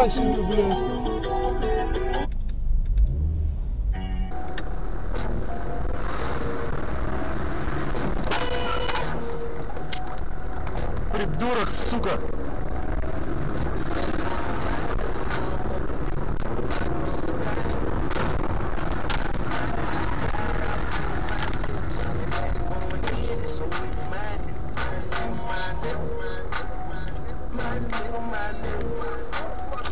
Ящики, блядь. Придурок, сука! Ёб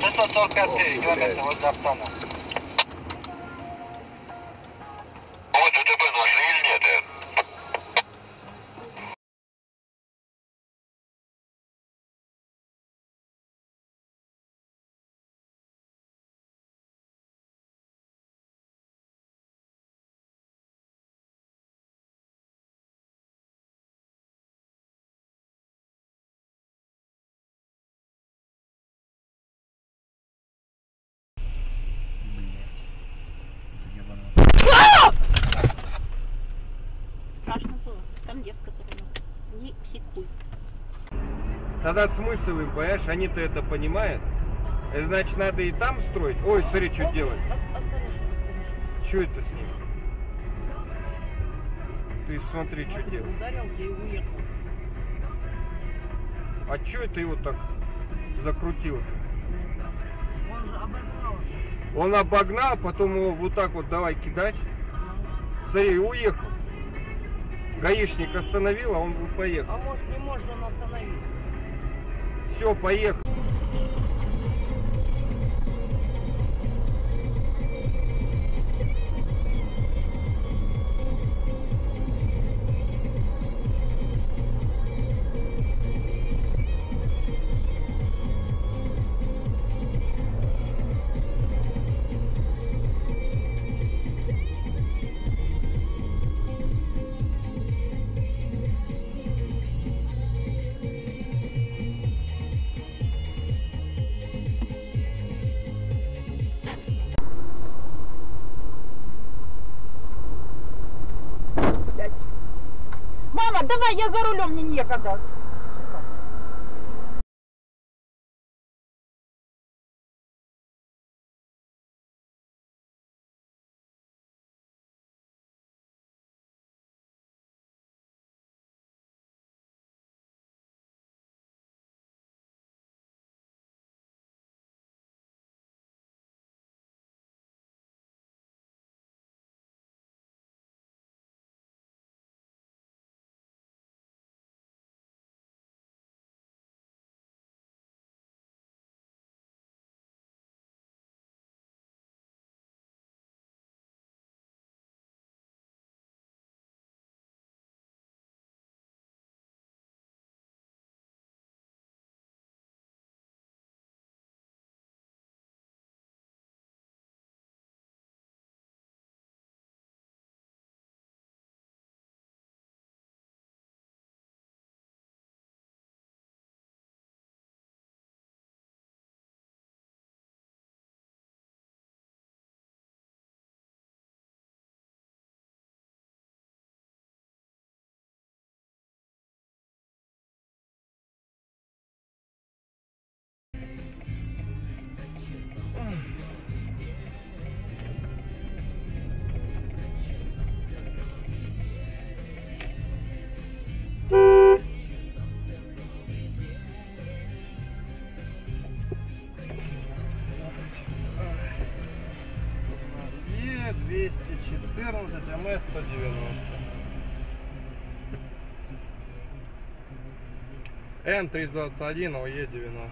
Tylko co karty, nie ma karty, od. Там девка рулем. Не психуй. Тогда смысл им, понимаешь, они-то это понимают. И значит, надо и там строить. Ой, смотри, что делать. Что это с ним? Ты смотри, что делать. Ударился и уехал. А что это его так закрутило? Он же обогнал. Он обогнал, потом его вот так вот давай кидать. Смотри, уехал. Гаишник остановил, а он поехал. А может не может он остановиться? Все, поехал. Я за рулем, мне некогда. Е214 МС-190. Н-321 ОЕ-90.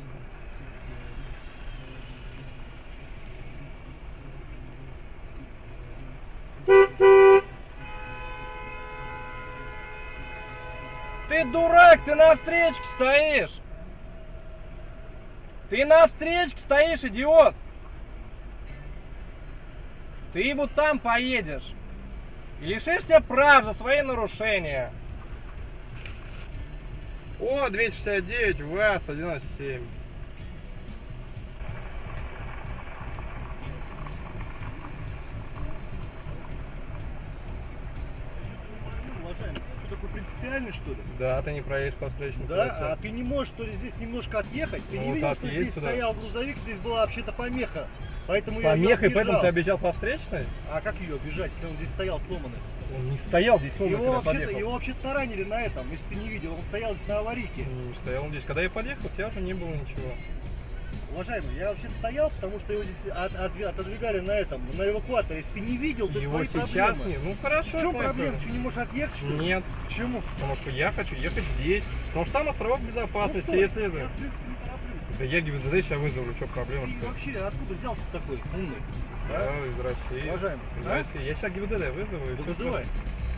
ты дурак, ты на встречке стоишь. Ты на встречке стоишь, идиот. Ты вот там поедешь. И лишишься прав за свои нарушения. О, 269, ВАЗ 197. Уважаемый, что такой принципиальный, что ли? Да, ты не проедешь по встречной Да, полосе. а ты не можешь, что ли, здесь немножко отъехать? Ты Ну не вот видел, что здесь сюда. стоял грузовик, здесь была вообще-то помеха. Поэтому Помеха, и поэтому ты объезжал. объезжал по встречной? А как ее обижать, если он здесь стоял сломанный? Он не стоял здесь, он Его вообще-то, его вообще таранили на этом, если ты не видел. Он стоял здесь на аварийке. Не стоял он здесь. Когда я подъехал, у тебя уже не было ничего. Уважаемый, я вообще стоял, потому что его здесь от- отдви- отодвигали на этом, на эвакуаторе. Если ты не видел, то Его твои сейчас проблемы. не. Ну хорошо. В чем проблема? Что, не можешь отъехать, что ли? Нет, Почему? потому что я хочу ехать здесь. Потому что там островок безопасности, Ну, стой, если Я, в принципе. Да я ГИБДД сейчас вызову, что проблема, что ли? вообще, откуда взялся такой умный? Да, Да? из России. Уважаемый, Из а? России. Я сейчас ГИБДД вызову. и Ну, вызывай.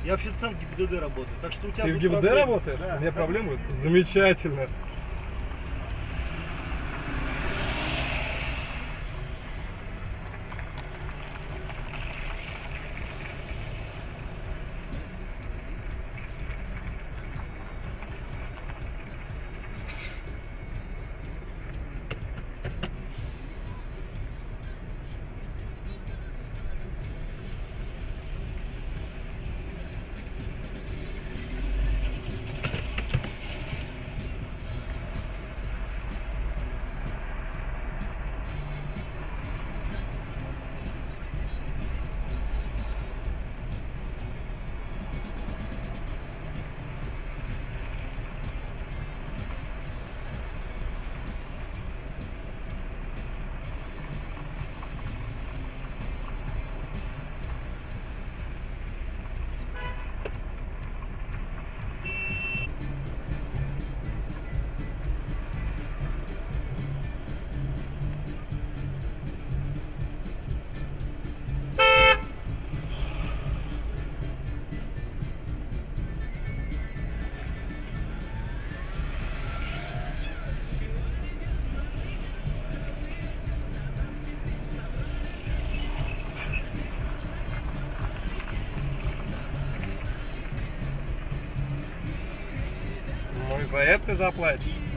Я вообще сам в ГИБДД работаю, так что у тебя Ты в ГИБДД проблемы. работаешь? Да. У меня проблемы? Замечательно. За это ты заплатишь.